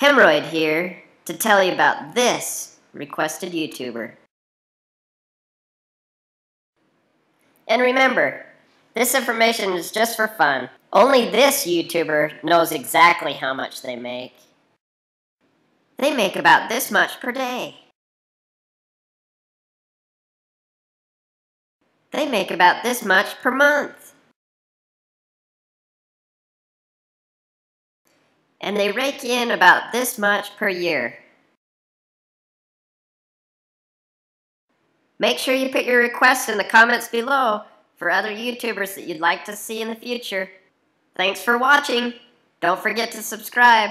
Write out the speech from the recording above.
Hemroid here to tell you about this requested YouTuber. And remember, this information is just for fun. Only this YouTuber knows exactly how much they make. They make about this much per day. They make about this much per month. And they rake in about this much per year. Make sure you put your requests in the comments below for other YouTubers that you'd like to see in the future. Thanks for watching. Don't forget to subscribe.